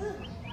Ooh.